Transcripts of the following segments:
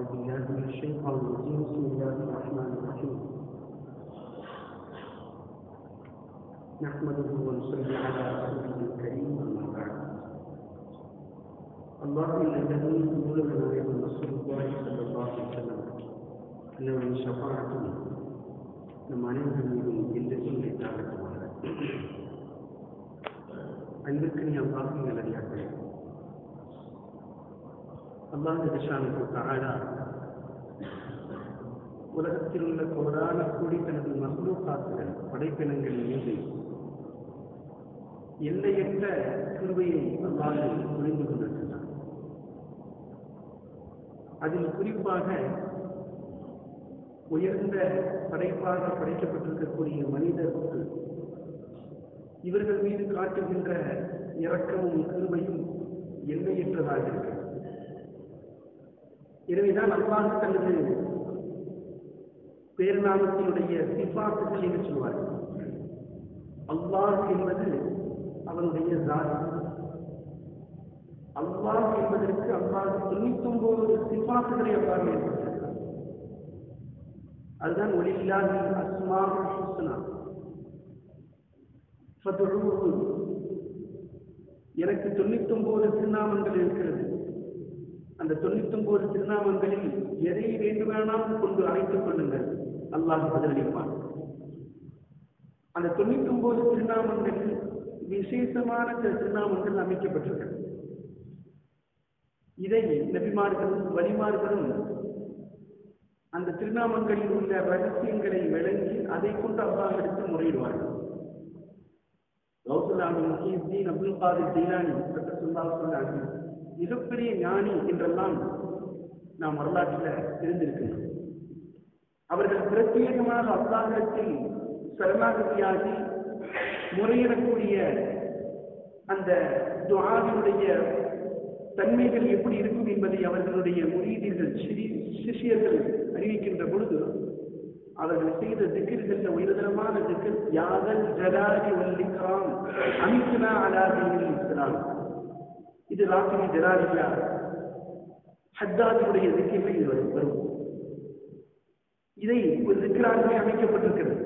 أعوذ بالله من الشيطان الرجيم. بسم الله الرحمن الرحيم. نحمده ونصلي على رسوله الكريم. أما بعد. الله الذي يؤمن ويؤمن رسول الله صلى الله عليه وسلم. أنه من شفاعته. لما ننهى من جلة لدعوة الله. أن يذكرني الله الذي أعطى நல்லடியார்கள் அல்லாஹ் ஜிஷானுக்கு தகாடா உலகத்தில் உள்ள கோடான கூடி தனது மசூலு காத்துகள் மீது எல்லையற்ற கிருபையை அல்லாது புரிந்து கொண்டிருக்கிறார் அதில் குறிப்பாக உயர்ந்த படைப்பாக படைக்கப்பட்டிருக்கக்கூடிய மனிதர்களுக்கு இவர்கள் மீது காட்டுகின்ற இரக்கமும் கிருபையும் எல்லையற்றதாக இருக்கிறது எனவேதான் அல்லாஹ் தனது பேர்நாமத்தினுடைய சிபாத்துகள் என்று சொல்வார் அல்லாஹ் என்பது அவனுடைய ஜாதி. அல்லாஹ் என்பதற்கு அல்லாஹ் தொண்ணூத்தி ஒன்பது சிபாத்துகளை அல்லாஹ் அதுதான் ஒளியில்லாத அஸ்மா ஹுஸ்னா. எனக்கு தொண்ணூத்தி ஒன்பது திருநாமங்கள் இருக்கிறது. அந்த தொண்ணூத்தொன்பது திருநாமங்களில் எதை வேண்டுமானாலும் கொண்டு அழைத்துக் கொள்ளுங்கள். அல்லாஹ் பதிலளிப்பான். அந்த தொண்ணூத்தி ஒன்பது திருநாமங்களில் விசேஷமான சில திருநாமங்கள் அமைக்கப்பட்டிருக்கிறது. இதை நபிமார்களும் வழிமார்களும் அந்த திருநாமங்களில் உள்ள ரகசியங்களை விளங்கி அதை கொண்டு அல்லாஹ் எடுத்து முறையிடுவார்கள் கௌசலாமி முஹீத்தீன் அப்துல் காதிர் ஜெயிலானி சொல்லா சொன்னாங்க மிகப்பெரிய ஞானி என்றெல்லாம் நாம் வரலாற்றில் தெரிந்திருக்கிறோம் அவர்கள் பிரத்யேகமாக அல்லாஹிடத்தில் சரணாகதியாகி முறையிடக்கூடிய அந்த துவாவினுடைய தன்மைகள் எப்படி இருக்கும் என்பதை அவர்களுடைய முரீதீர்கள் சிஷியர்கள் அறிவிக்கின்ற பொழுது அவர்கள் செய்த திக்கிற்கின்ற உயர்தரமான திக்கில் யாதல் ஜலாலி வல்லிக்ராம் அமித்னா அலாகி இருக்கிறான் இது ராத்திரி ஜலாலியா ஹத்தாதியுடைய திக்கிலே இது வரும் இதை ஒரு திக்கராகவே அமைக்கப்பட்டிருக்கிறது.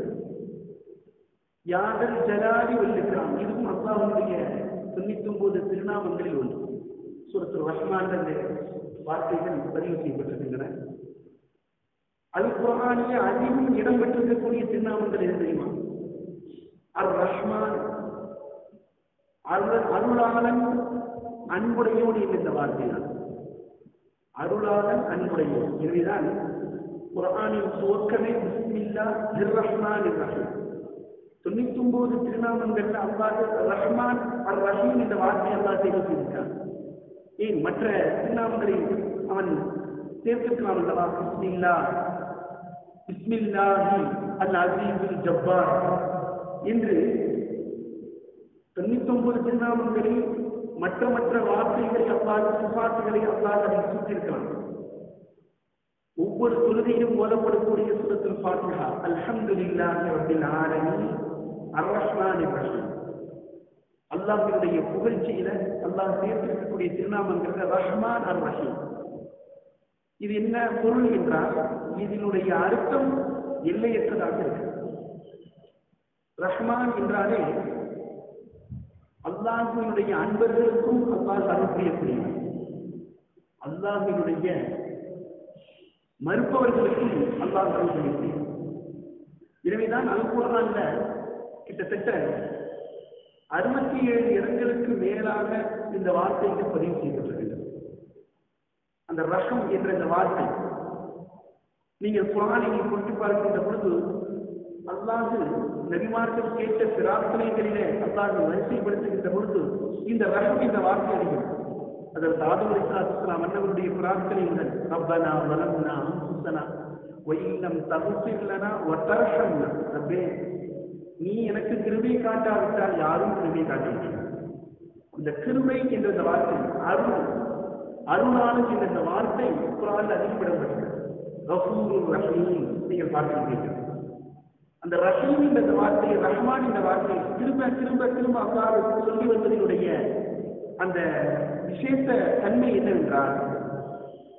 யாதல் ஜலாலி வல்லிக்ராம் இதுவும் அல்லாஹனுடைய தொண்ணூத்தி ஒன்பது திருநாமங்களில் ஒன்று. சூரத்து ரஹ்மான் என்ற வார்த்தைகள் பதிவு செய்யப்பட்டிருக்கின்றன. அது குரானிய அதிகம் இடம் பெற்றிருக்கக்கூடிய திருநாமங்கள் எது தெரியுமா? அர் ரஹ்மான் அருள் அருளாளன் அன்புடையோடு என்ற வார்த்தை தான் அருளாளன் அன்புடையோடு எனவேதான் குரானின் துவக்கமே பிஸ்மில்லா திர் ரஹ்மான் ரஹீம் தொண்ணூத்தி ஒன்பது திருநாமங்கள் அல்லாஹ் ரஹ்மான் அர் ரஹீம் என்ற வார்த்தை அல்லாஹ் தேர்வு ஏன்? மற்ற திருநாமங்களை அவன் சேர்த்திருக்கலாம் அல்லவா? பிஸ்மில்லா. பிஸ்மில்லாஹி அல் அசீசுல் ஜப்பார். என்று தொண்ணூத்தி ஒன்பது திருநாமங்களில் மற்ற மற்ற வார்த்தைகளை அல்லாத சிபாத்துகளை அல்லாஹ் அதை சூட்டிருக்கலாம் ஒவ்வொரு தொழுகையிலும் ஓதப்படக்கூடிய சுரத்தில் பாத்தியா அல்ஹம்துலில்லாஹி ரப்பில் ஆலமீன் அர் ரஹ்மானிர் ரஹீம். அல்லாஹினுடைய புகழ்ச்சியில அல்லாஹ் சேர்த்திருக்கக்கூடிய திருநாமங்கிறத ரஹ்மான் அர் ரஹீம். இது என்ன பொருள் என்றால் இதனுடைய அர்த்தம் எல்லையற்றதாக இருக்கு. ரஹ்மான் என்றாலே அல்லாஹினுடைய அன்பர்களுக்கும் அல்லாஹ் அனுப்பியக்கூடிய அல்லாஹினுடைய மறுப்பவர்களுக்கும் அல்லாஹ் அனுப்பியக்கூடியவர் எனவேதான் அனுப்புவதால கிட்டத்தட்ட அறுபத்தி ஏழு இடங்களுக்கு மேலாக இந்த வார்த்தைக்கு பதிவு செய்யப்பட்டிருக்கிறது அந்த ரகம் என்ற இந்த வார்த்தை நீங்கள் குரானை கொண்டு பார்க்கின்ற பொழுது அல்லாஹு நபிமார்கள் கேட்ட பிரார்த்தனைகளிலே அல்லாஹு வரிசைப்படுத்துகின்ற பொழுது இந்த ரகம் இந்த வார்த்தை அறிகிறது அதற்கு ஆதம் இஸ்லாம் அண்ணவருடைய பிரார்த்தனைகள் ரப்பனா வலம்னா அம்சுசனா ஒயிலம் தகுசில்லனா ஒத்தரஷம்னா ரப்பே நீ எனக்கு கிருபை காட்டாவிட்டால் யாரும் கிருபை காட்ட முடியாது இந்த கிருபை என்ற இந்த வார்த்தை அருள் அருளாளன் என்ற இந்த வார்த்தை குரான் அதிகப்படப்பட்டது ரசூர் ரஹீம் நீங்கள் பார்த்திருப்பீர்கள். அந்த ரஹீம் என்ற இந்த வார்த்தை ரஹ்மான் என்ற வார்த்தை திரும்ப திரும்ப திரும்ப அல்லாஹ் சொல்லி வந்ததினுடைய அந்த விசேஷ தன்மை என்னவென்றால்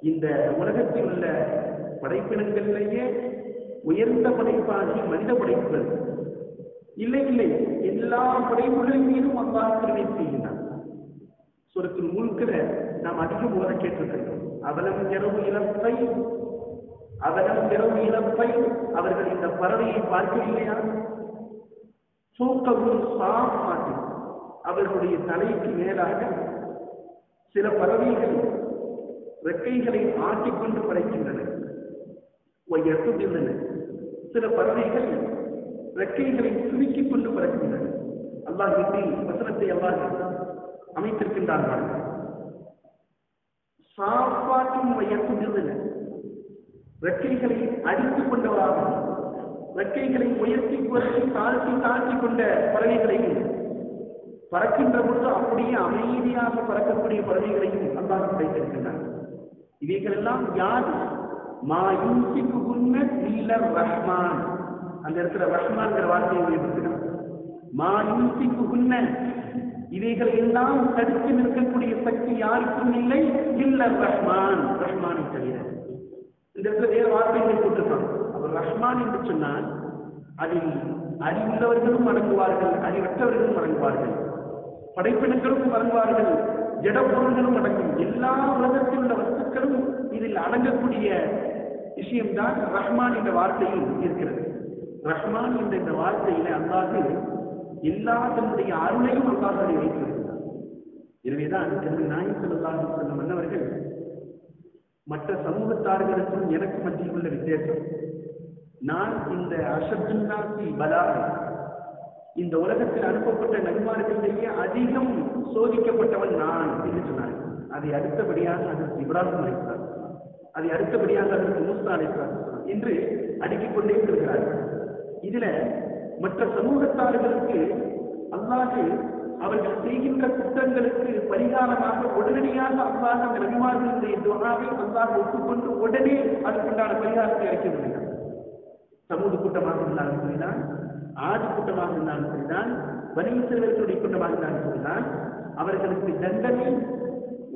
இந்த உலகத்தில் உள்ள படைப்பினங்களிலேயே உயர்ந்த படைப்பாகி மனித படைப்புகள். இல்லை இல்லை. எல்லா படைப்புகளின் மீதும் அல்லாஹ் கருணை செய்கின்றான் சுரத்தில் முழுக்கிற நாம் அதிகம் உலக கேட்டிருக்கிறோம். அவலம் இரவு இழப்பை அவலம் பெரும் இழப்பை அவர்கள் இந்த பறவையை பார்க்கவில்லையா? சூக்கவும் சாப்பாட்டு அவர்களுடைய தலைக்கு மேலாக சில பறவைகள் ரெக்கைகளை ஆட்டிக்கொண்டு படைக்கின்றன. எட்டுகின்றன சில பறவைகள் ரெக்கைகளை சுருக்கிக் கொண்டு பறக்கின்றன. அல்லாஹ் இப்படி வசனத்தை அல்லாஹ் அமைத்திருக்கின்றார்கள் சாப்பாட்டும் எட்டுகின்றன வெற்றிகளை அடித்துக் கொண்டவராக வெற்றிகளை உயர்த்தி குறைத்து தாழ்த்தி தாழ்த்தி கொண்ட பறவைகளையும் பறக்கின்ற பொழுது அப்படியே அமைதியாக பறக்கக்கூடிய பறவைகளையும் அல்லாஹ் கிடைத்திருக்கின்றார் இவைகள் எல்லாம் யார்? மா உன்ன இல்லர் ரஹ்மான். அந்த இடத்துல ரஹ்மான்கிற வார்த்தையை உபயோகிக்கிறார் மா உன்ன. இவைகளை எல்லாம் தடுத்து நிற்கக்கூடிய சக்தி யாருக்கும் இல்லை. இல்லர் ரஹ்மான். ரஹ்மானை தவிர. இந்த இடத்துல வேறு வார்த்தைகள் போட்டிருக்கான் அவர் ரஹ்மான் என்று சொன்னால் அதில் அறிவுள்ளவர்களும் அடங்குவார்கள் அறிவற்றவர்களும் அடங்குவார்கள் படைப்பினங்களும் அடங்குவார்கள் ஜட அடங்கும் எல்லா உலகத்தில் உள்ள வஸ்துக்களும் இதில் அடங்கக்கூடிய விஷயம்தான் ரஹ்மான் என்ற வார்த்தையில் இருக்கிறது. ரஹ்மான் என்ற இந்த வார்த்தையில அல்லாது எல்லா தன்னுடைய அருளையும் அல்லாஹ் வைத்திருக்கிறார் எனவேதான் திரு நாயகம் செல்லாஹ் சொன்ன மன்னவர்கள் மற்ற சமூகத்தார்களுக்கும் எனக்கு மத்தியில் உள்ள வித்தியாசம். நான் இந்த அஷத்துன்னாசி பலாக இந்த உலகத்தில் அனுப்பப்பட்ட நன்மார்களிலேயே அதிகம் சோதிக்கப்பட்டவன் நான் என்று சொன்னார். அதை அடுத்தபடியாக அதற்கு இப்ராஹிம் அழைத்தார் அதை அடுத்தபடியாக அதற்கு மூசா அழைத்தார் என்று அடுக்கிக் கொண்டே இருக்கிறார்கள். இதுல மற்ற சமூகத்தார்களுக்கு அல்லாது அவர்கள் செய்கின்ற குற்றங்களுக்கு பரிகாரமாக உடனடியாக அல்லாஹ் அந்த நபிமார்களுடைய துவாவை அல்லாஹ் ஒப்புக்கொண்டு உடனே அதுக்குண்டான பரிகாரத்தை அளிக்க முடியும் சமூக கூட்டமாக இருந்தாலும் சரிதான் ஆதி கூட்டமாக இருந்தாலும் சரிதான் வணிகர்களுடைய கூட்டமாக இருந்தாலும் சரிதான் அவர்களுக்கு தண்டனை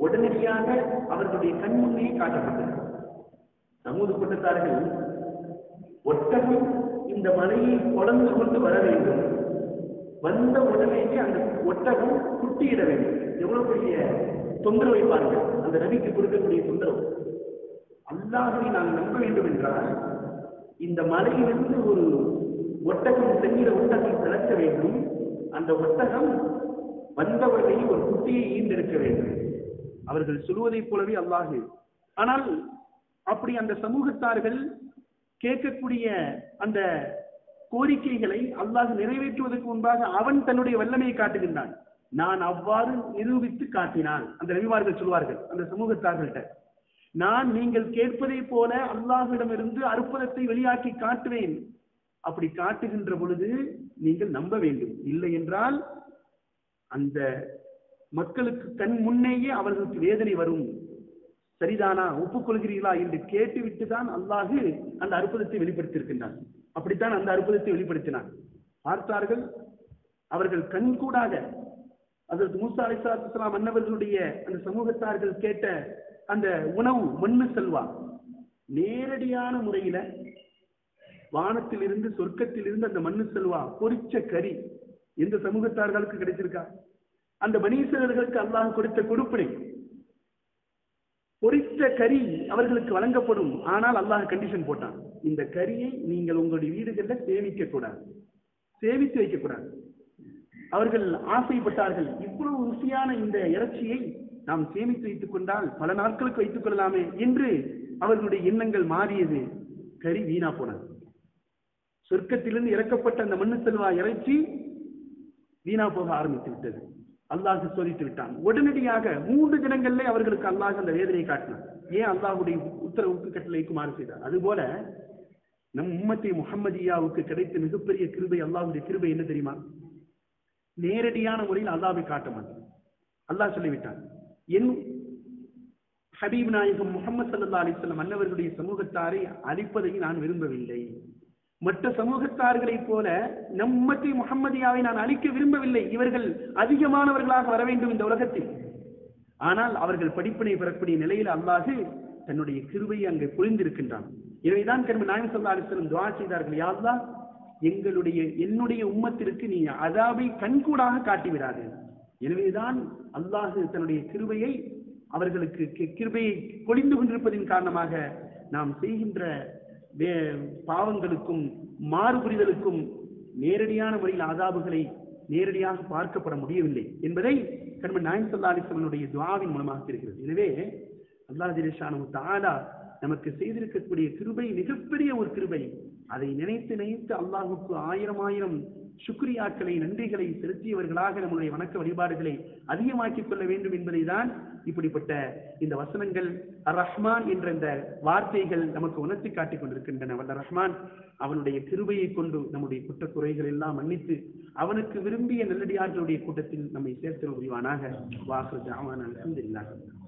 உடனடியாக அவர்களுடைய கண்முன்னே காட்டப்பட்டது. சமூக கூட்டத்தார்கள் ஒட்டகம் இந்த மலையை கொடந்து கொண்டு வர வேண்டும். வந்த உடனேயே அந்த ஒட்டகம் குட்டியிட வேண்டும். எவ்வளவு பெரிய தொந்தரவை பாருங்க அந்த ரவிக்கு கொடுக்கக்கூடிய தொந்தரவு. அல்லாஹை நாம் நம்ப வேண்டும் என்றால் இந்த மலையிலிருந்து ஒரு ஒட்டகம் செங்கிற ஒட்டகம் கிளக்க வேண்டும். அந்த ஒட்டகம் வந்தவர்களை ஒரு குட்டியை ஈண்டெடுக்க வேண்டும். அவர்கள் சொல்வதைப் போலவே அல்லாஹு. ஆனால் அப்படி அந்த சமூகத்தார்கள் கேட்கக்கூடிய அந்த கோரிக்கைகளை அல்லாஹ் நிறைவேற்றுவதற்கு முன்பாக அவன் தன்னுடைய வல்லமையை காட்டுகின்றான். நான் அவ்வாறு நிரூபித்து காட்டினான் அந்த ரவிமார்கள் சொல்வார்கள் அந்த சமூகத்தார்கள்ட்ட நான் நீங்கள் கேட்பதை போல அல்லாஹிடமிருந்து அற்புதத்தை வெளியாக்கி காட்டுவேன். அப்படி காட்டுகின்ற பொழுது நீங்கள் நம்ப வேண்டும். இல்லை என்றால் அந்த மக்களுக்கு கண் முன்னேயே அவர்களுக்கு வேதனை வரும். சரிதானா? ஒப்புக்கொள்கிறீர்களா? என்று கேட்டுவிட்டு தான் அல்லாஹு அந்த அற்புதத்தை வெளிப்படுத்தியிருக்கின்றான். அப்படித்தான் அந்த அற்புதத்தை வெளிப்படுத்தினான் பார்த்தார்கள் அவர்கள் கண்கூடாக அதற்கு மூசா அலிஸ்லாம் அன்னவர்களுடைய அந்த சமூகத்தார்கள் கேட்ட அந்த உணவு மண்ணு செல்வா நேரடியான முறையில வானத்திலிருந்து சொர்க்கத்திலிருந்து சொர்க்கத்தில் இருந்து அந்த மண்ணு செல்வா பொரிச்ச கறி எந்த சமூகத்தார்களுக்கு கிடைச்சிருக்கா? அந்த மணீசர்களுக்கு அல்லாஹ் கொடுத்த கொடுப்பினை பொரித்த கறி அவர்களுக்கு வழங்கப்படும். ஆனால் அல்லாஹ் கண்டிஷன் போட்டான். இந்த கரியை நீங்கள் உங்களுடைய வீடுகளில் சேமிக்க கூடாது சேமித்து வைக்கக்கூடாது. அவர்கள் ஆசைப்பட்டார்கள். இவ்வளவு ருசியான இந்த இறைச்சியை நாம் சேமித்து வைத்துக் கொண்டால் பல நாட்களுக்கு வைத்துக் கொள்ளலாமே என்று அவர்களுடைய எண்ணங்கள் மாறியது. கறி வீணா போனது. சொர்க்கத்திலிருந்து இறக்கப்பட்ட அந்த மண்ணு செல்வா இறைச்சி வீணா போக ஆரம்பித்து விட்டது. அல்லாஹ் சோதித்து விட்டான். உடனடியாக மூன்று தினங்களிலே அவர்களுக்கு அல்லாஹ் அந்த வேதனையை காட்டினான். ஏன் அல்லாஹுடைய உத்தரவுக்கு கட்டளைக்கு மாறு செய்தார்? அதுபோல நம் உம்மத்தை முகம்மதியாவுக்கு கிடைத்த மிகப்பெரிய கிருபை அல்லாஹுடைய கிருபை என்ன தெரியுமா? நேரடியான முறையில் அல்லாவை காட்ட மாட்டான். அல்லாஹ் சொல்லிவிட்டான் என் ஹபீப் நாயகம் முகமது சல்லா அலிஸ்லாம் அன்னவர்களுடைய சமூகத்தாரை அழிப்பதை நான் விரும்பவில்லை. மற்ற சமூகத்தார்களைப் போல நம்மத்தி முகம்மதியாவை நான் அழிக்க விரும்பவில்லை. இவர்கள் அதிகமானவர்களாக வர வேண்டும் இந்த உலகத்தில். ஆனால் அவர்கள் படிப்பினை பெறக்கூடிய நிலையில் அல்லாஹு தன்னுடைய கிருவையை அங்கே பொழிந்திருக்கின்றான் எனவேதான் கரும்பு நாயம் சொல்லா அலிஸ்லம் துவா செய்தார்கள். யாருதா எங்களுடைய என்னுடைய உம்மத்திற்கு நீ அதாவை கண்கூடாக காட்டிவிடாது. எனவேதான் அல்லாஹு தன்னுடைய கிருபையை அவர்களுக்கு கி- கிருபையை பொழிந்து கொண்டிருப்பதின் காரணமாக நாம் செய்கின்ற பாவங்களுக்கும் மாறுபுரிதலுக்கும் நேரடியான முறையில் ஆதாபுகளை நேரடியாக பார்க்கப்பட முடியவில்லை என்பதை கண்மன் நாயம் சல்லா அலிஸ்லனுடைய துவாவின் மூலமாக இருக்கிறது எனவே அல்லாஹ் ஜிலேஷானு தாலா நமக்கு செய்திருக்கக்கூடிய கிருபை மிகப்பெரிய ஒரு கிருபை. அதை நினைத்து நினைத்து அல்லாஹுக்கு ஆயிரம் ஆயிரம் சுக்ரியாக்களை நன்றிகளை செலுத்தியவர்களாக நம்முடைய வணக்க வழிபாடுகளை அதிகமாக்கிக் கொள்ள வேண்டும் என்பதை தான் இப்படிப்பட்ட இந்த வசனங்கள் அர் ரஹ்மான் என்ற இந்த வார்த்தைகள் நமக்கு உணர்த்தி காட்டிக் கொண்டிருக்கின்றன. வல்ல ரஹ்மான் அவனுடைய கிருபையை கொண்டு நம்முடைய குற்றக்குறைகள் எல்லாம் மன்னித்து அவனுக்கு விரும்பிய நல்லடியார்களுடைய கூட்டத்தில் நம்மை சேர்த்து புரிவானாக வாக்குறது அவன் அல்ஹம்துலில்லாஹ்.